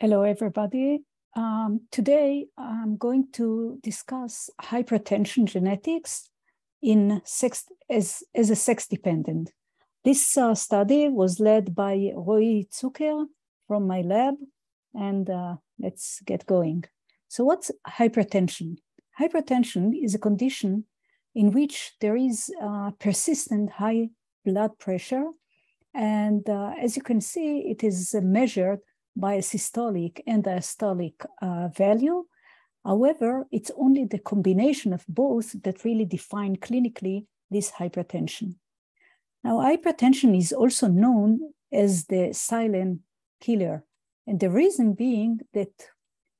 Hello, everybody. Um, today, I'm going to discuss hypertension genetics in sex as, as a sex dependent. This uh, study was led by Roei Zucker from my lab, and uh, let's get going. So, what's hypertension? Hypertension is a condition in which there is uh, persistent high blood pressure. And uh, as you can see, it is measured by a systolic and diastolic uh, value. However, it's only the combination of both that really define clinically this hypertension. Now, hypertension is also known as the silent killer. And the reason being that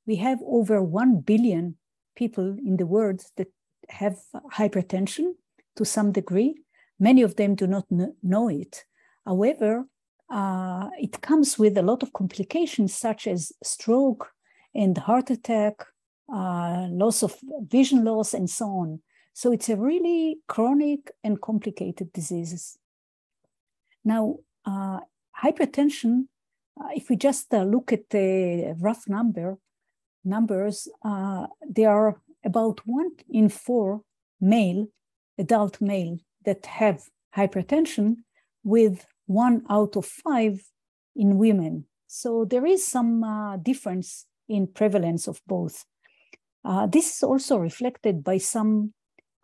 we have over 1 billion people in the world that have hypertension to some degree. Many of them do not know it. However, uh, it comes with a lot of complications such as stroke and heart attack, uh, loss of vision loss, and so on. So it's a really chronic and complicated disease. Now, uh, hypertension, uh, if we just uh, look at the rough number, numbers, there are about one in four male, adult male that have hypertension with one out of five in women. So there is some uh, difference in prevalence of both. Uh, this is also reflected by some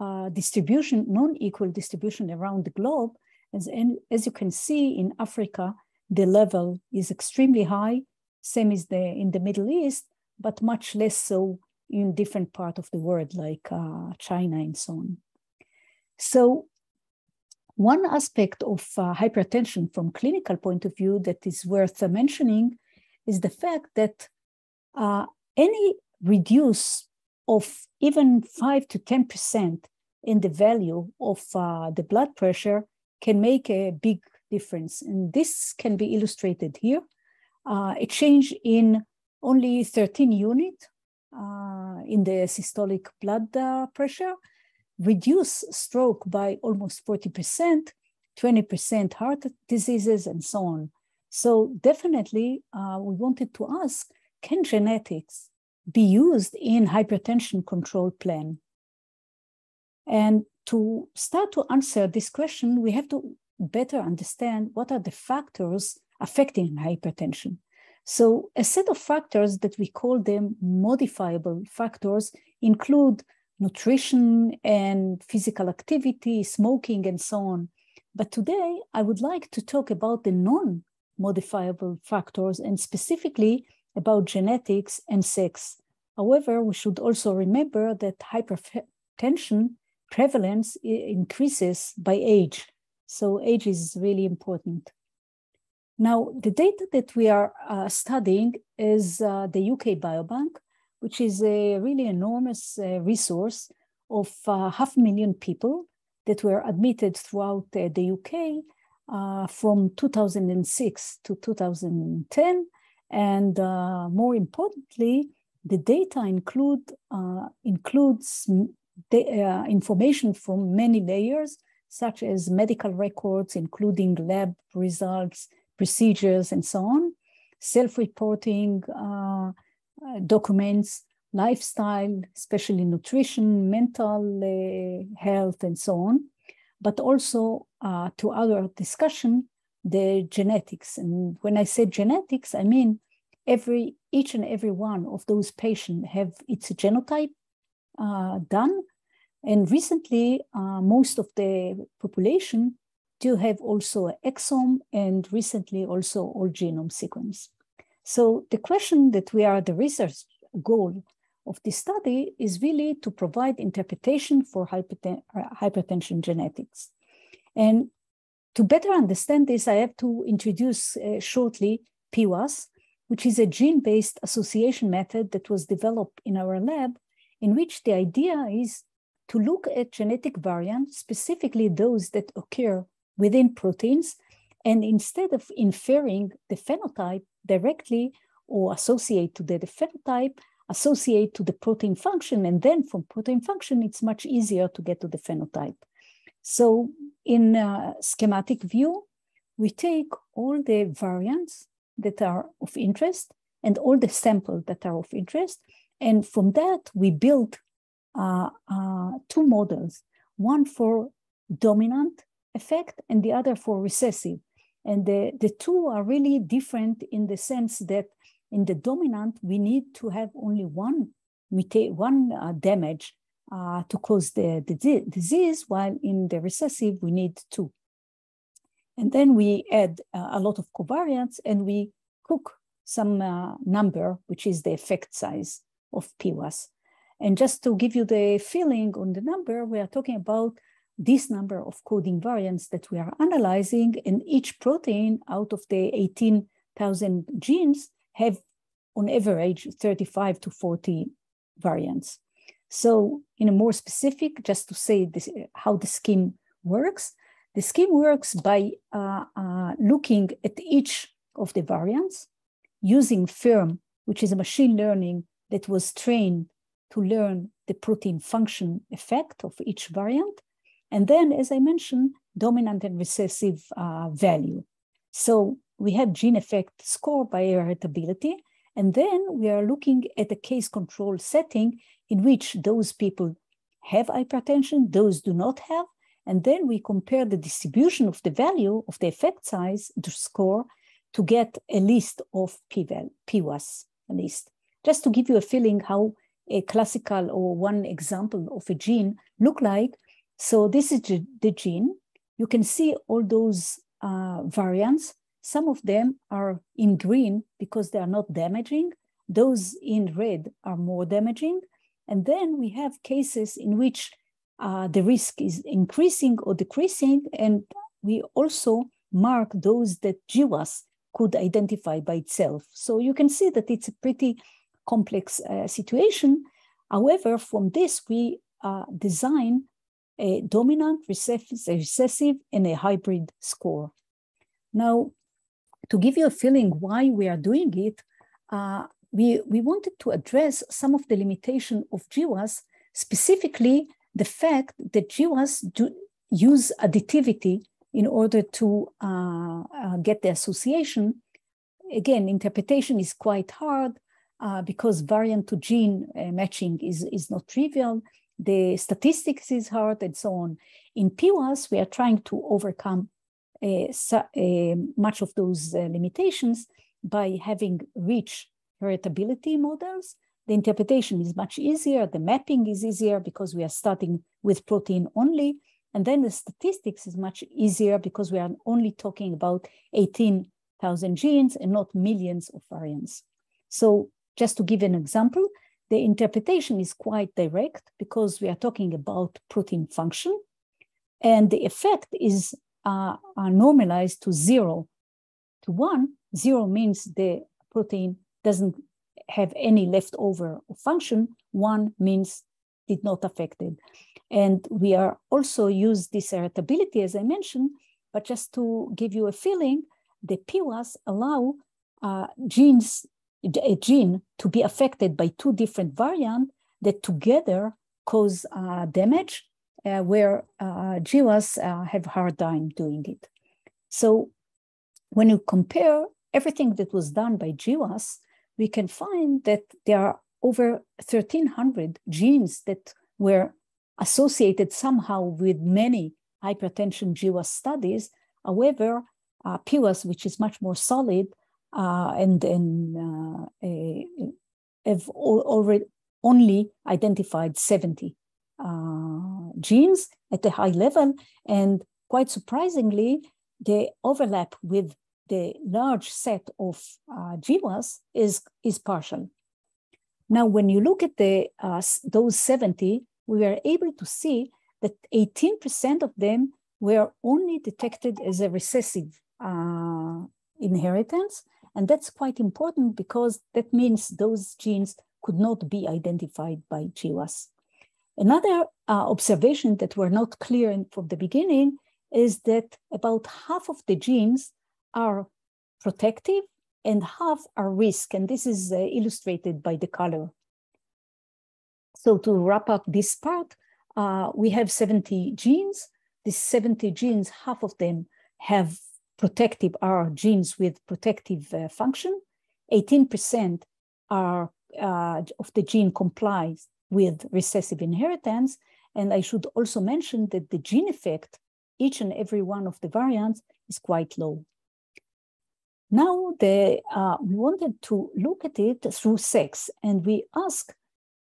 uh, distribution, non-equal distribution around the globe. As, and as you can see in Africa, the level is extremely high, same as the, in the Middle East, but much less so in different part of the world like uh, China and so on. So one aspect of uh, hypertension from clinical point of view that is worth uh, mentioning is the fact that uh, any reduce of even 5 to 10% in the value of uh, the blood pressure can make a big difference. And this can be illustrated here. Uh, a change in only 13 unit uh, in the systolic blood pressure reduce stroke by almost 40%, 20% heart diseases, and so on. So definitely, uh, we wanted to ask, can genetics be used in hypertension control plan? And to start to answer this question, we have to better understand what are the factors affecting hypertension. So a set of factors that we call them modifiable factors include nutrition and physical activity, smoking, and so on. But today, I would like to talk about the non modifiable factors and specifically about genetics and sex. However, we should also remember that hypertension prevalence increases by age. So, age is really important. Now, the data that we are uh, studying is uh, the UK Biobank, which is a really enormous uh, resource of uh, half a million people that were admitted throughout uh, the UK uh, from 2006 to 2010. And uh, more importantly, the data include, uh, includes the, information from many layers, such as medical records, including lab results, procedures, and so on, self-reporting, documents lifestyle, especially nutrition, mental uh, health, and so on, but also uh, to other discussion, the genetics. And when I say genetics, I mean every each and every one of those patients have its genotype uh, done. And recently, uh, most of the population do have also an exome and recently also whole genome sequence. So the question that we are the research goal of this study is really to provide interpretation for hyperten hypertension genetics. And to better understand this, I have to introduce uh, shortly PWAS, which is a gene-based association method that was developed in our lab, in which the idea is to look at genetic variants, specifically those that occur within proteins, and instead of inferring the phenotype, directly or associate to the phenotype, associate to the protein function, and then from protein function, it's much easier to get to the phenotype. So in a schematic view, we take all the variants that are of interest and all the samples that are of interest. And from that, we build uh, uh, two models, one for dominant effect and the other for recessive. And the, the two are really different in the sense that in the dominant, we need to have only one mutate, one uh, damage uh, to cause the, the disease, while in the recessive, we need two. And then we add uh, a lot of covariants and we cook some uh, number, which is the effect size of PWAS. And just to give you the feeling on the number, we are talking about this number of coding variants that we are analyzing, and each protein out of the 18,000 genes have on average 35 to 40 variants. So in a more specific, just to say this, how the scheme works, the scheme works by uh, uh, looking at each of the variants using FIRM, which is a machine learning that was trained to learn the protein function effect of each variant. And then, as I mentioned, dominant and recessive uh, value. So we have gene effect score by heritability. And then we are looking at a case control setting in which those people have hypertension, those do not have. And then we compare the distribution of the value of the effect size, the score, to get a list of p-val, PWAS, list. Just to give you a feeling how a classical or one example of a gene look like, so this is the gene. You can see all those uh, variants. Some of them are in green because they are not damaging. Those in red are more damaging. And then we have cases in which uh, the risk is increasing or decreasing. And we also mark those that GWAS could identify by itself. So you can see that it's a pretty complex uh, situation. However, from this, we uh, design a dominant, recessive, and a hybrid score. Now, to give you a feeling why we are doing it, uh, we, we wanted to address some of the limitation of GWAS, specifically the fact that GWAS do use additivity in order to uh, uh, get the association. Again, interpretation is quite hard uh, because variant to gene uh, matching is, is not trivial the statistics is hard and so on. In PWAS, we are trying to overcome uh, uh, much of those uh, limitations by having rich heritability models. The interpretation is much easier, the mapping is easier because we are starting with protein only. And then the statistics is much easier because we are only talking about 18,000 genes and not millions of variants. So just to give an example, the interpretation is quite direct because we are talking about protein function, and the effect is uh, normalized to zero to one. Zero means the protein doesn't have any leftover function. One means did not affected. And we are also use this heritability, as I mentioned, but just to give you a feeling, the PWAS allow uh, genes a gene to be affected by two different variants that together cause uh, damage uh, where uh, GWAS uh, have hard time doing it. So when you compare everything that was done by GWAS, we can find that there are over 1,300 genes that were associated somehow with many hypertension GWAS studies. However, uh, PWAS, which is much more solid, and then uh, have already only identified 70 uh, genes at a high level. And quite surprisingly, the overlap with the large set of uh, GWAS is, is partial. Now, when you look at the, uh, those 70, we were able to see that 18% of them were only detected as a recessive uh, inheritance, and that's quite important because that means those genes could not be identified by GWAS. Another uh, observation that were not clear in, from the beginning is that about half of the genes are protective and half are risk, and this is uh, illustrated by the color. So to wrap up this part, uh, we have 70 genes. These 70 genes, half of them have protective are genes with protective uh, function, 18% are uh, of the gene complies with recessive inheritance. And I should also mention that the gene effect, each and every one of the variants is quite low. Now the, uh, we wanted to look at it through sex and we ask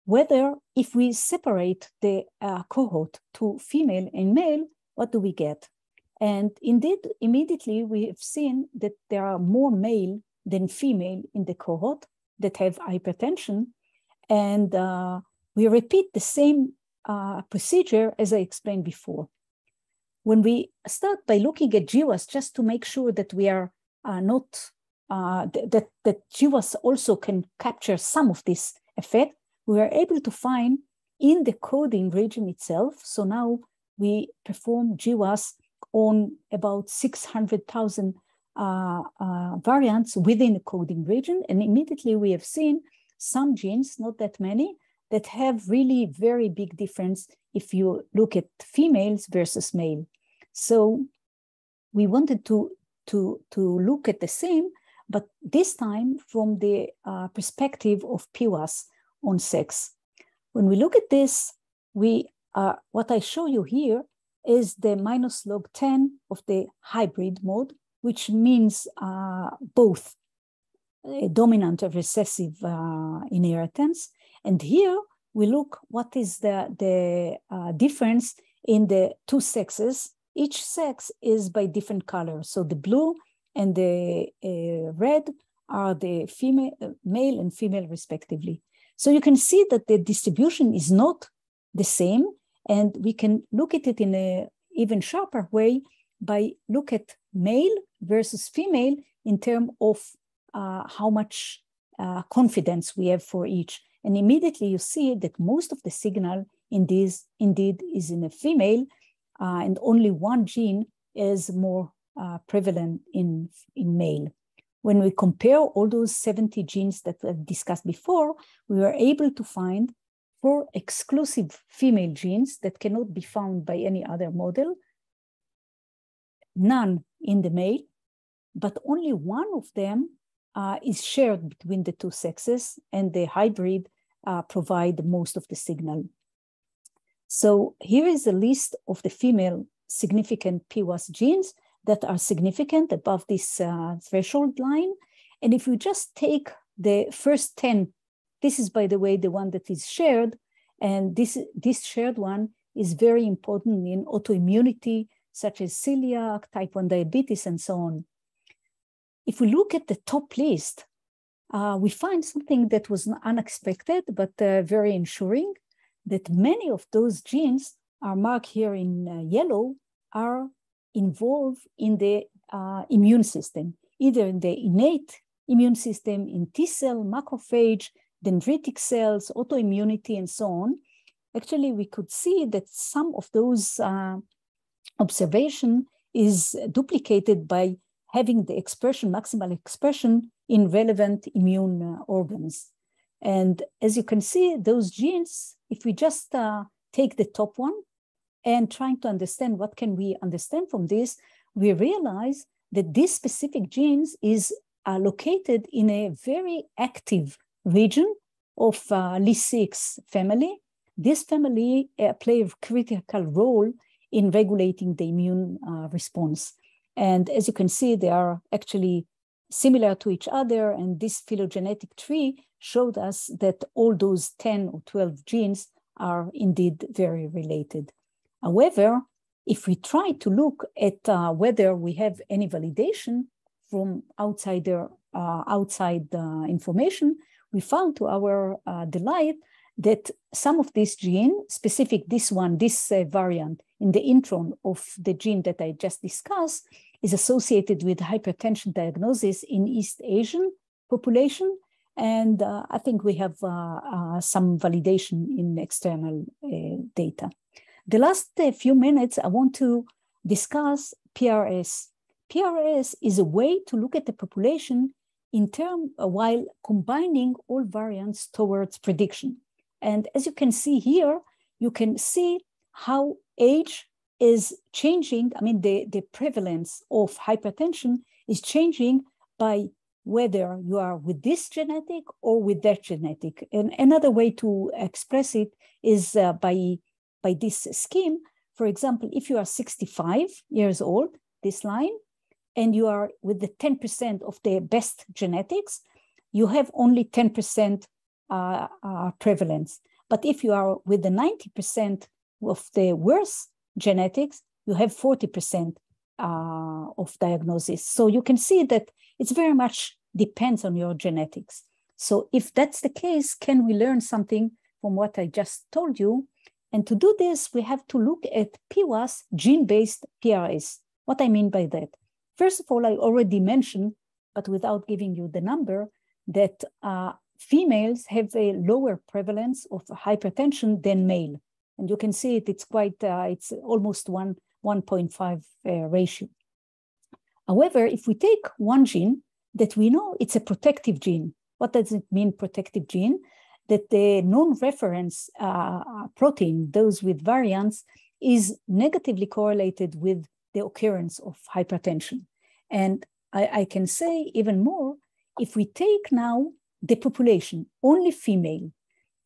whether if we separate the uh, cohort to female and male, what do we get? And indeed, immediately we have seen that there are more male than female in the cohort that have hypertension. And uh, we repeat the same uh, procedure as I explained before. When we start by looking at GWAS just to make sure that we are uh, not, uh, that, that GWAS also can capture some of this effect, we are able to find in the coding region itself. So now we perform GWAS on about 600,000 uh, uh, variants within the coding region. And immediately we have seen some genes, not that many, that have really very big difference if you look at females versus male. So we wanted to, to, to look at the same, but this time from the uh, perspective of PWAS on sex. When we look at this, we uh, what I show you here is the minus log 10 of the hybrid mode, which means uh, both a dominant or recessive uh, inheritance. And here we look what is the, the uh, difference in the two sexes. Each sex is by different color. So the blue and the uh, red are the female, male and female respectively. So you can see that the distribution is not the same and we can look at it in a even sharper way by look at male versus female in terms of uh, how much uh, confidence we have for each. And immediately you see that most of the signal in this indeed is in a female, uh, and only one gene is more uh, prevalent in, in male. When we compare all those 70 genes that I've discussed before, we were able to find four exclusive female genes that cannot be found by any other model, none in the male, but only one of them uh, is shared between the two sexes, and the hybrid uh, provide most of the signal. So here is a list of the female significant PWAS genes that are significant above this uh, threshold line. And if we just take the first 10 this is, by the way, the one that is shared. And this, this shared one is very important in autoimmunity, such as celiac, type 1 diabetes, and so on. If we look at the top list, uh, we find something that was unexpected, but uh, very ensuring that many of those genes are marked here in uh, yellow are involved in the uh, immune system, either in the innate immune system, in T cell, macrophage, dendritic cells, autoimmunity, and so on, actually we could see that some of those uh, observation is duplicated by having the expression, maximal expression in relevant immune uh, organs. And as you can see, those genes, if we just uh, take the top one and trying to understand what can we understand from this, we realize that this specific genes is uh, located in a very active region of uh, Ly6 family. This family uh, play a critical role in regulating the immune uh, response. And as you can see, they are actually similar to each other. And this phylogenetic tree showed us that all those 10 or 12 genes are indeed very related. However, if we try to look at uh, whether we have any validation from outsider, uh, outside uh, information, we found to our uh, delight that some of this gene, specific this one, this uh, variant in the intron of the gene that I just discussed, is associated with hypertension diagnosis in East Asian population. And uh, I think we have uh, uh, some validation in external uh, data. The last few minutes, I want to discuss PRS. PRS is a way to look at the population in term uh, while combining all variants towards prediction. And as you can see here, you can see how age is changing. I mean, the, the prevalence of hypertension is changing by whether you are with this genetic or with that genetic. And another way to express it is uh, by, by this scheme. For example, if you are 65 years old, this line, and you are with the 10% of the best genetics, you have only 10% uh, uh, prevalence. But if you are with the 90% of the worst genetics, you have 40% uh, of diagnosis. So you can see that it's very much depends on your genetics. So if that's the case, can we learn something from what I just told you? And to do this, we have to look at PWAS gene-based PRS. What I mean by that? First of all, I already mentioned, but without giving you the number, that uh, females have a lower prevalence of hypertension than male. And you can see it, it's quite, uh, it's almost one, 1.5 uh, ratio. However, if we take one gene that we know it's a protective gene, what does it mean, protective gene? That the non-reference uh, protein, those with variants, is negatively correlated with the occurrence of hypertension. And I, I can say even more, if we take now the population, only female,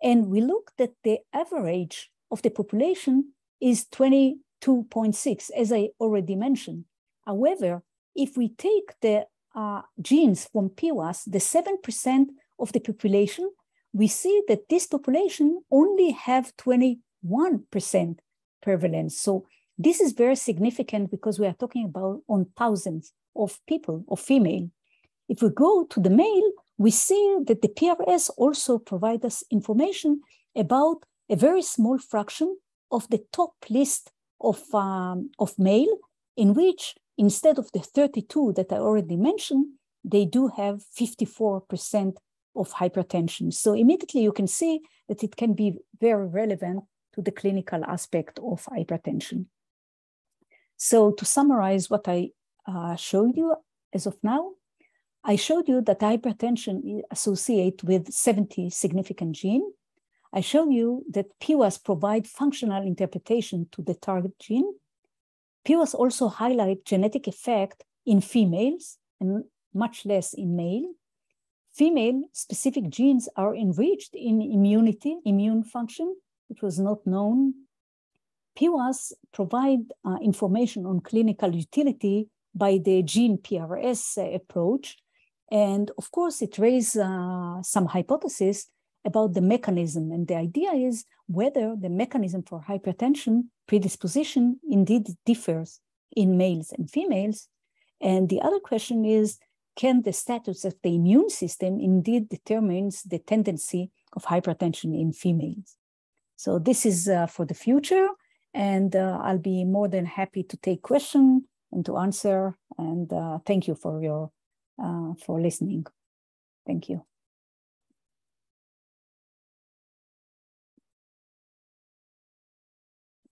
and we look that the average of the population is 22.6, as I already mentioned. However, if we take the uh, genes from PWAS, the 7% of the population, we see that this population only have 21% prevalence. So this is very significant because we are talking about on thousands of people, of female. If we go to the male, we see that the PRS also provide us information about a very small fraction of the top list of, um, of male, in which instead of the 32 that I already mentioned, they do have 54% of hypertension. So immediately you can see that it can be very relevant to the clinical aspect of hypertension. So to summarize what I uh, showed you as of now, I showed you that hypertension associate with 70 significant gene. I showed you that PWAS provide functional interpretation to the target gene. PWAS also highlight genetic effect in females and much less in male. Female specific genes are enriched in immunity, immune function, which was not known. PWAS provide uh, information on clinical utility by the gene PRS uh, approach. And of course, it raised uh, some hypotheses about the mechanism. And the idea is whether the mechanism for hypertension predisposition indeed differs in males and females. And the other question is, can the status of the immune system indeed determines the tendency of hypertension in females? So this is uh, for the future, and uh, I'll be more than happy to take questions and to answer. And uh, thank you for your uh, for listening. Thank you.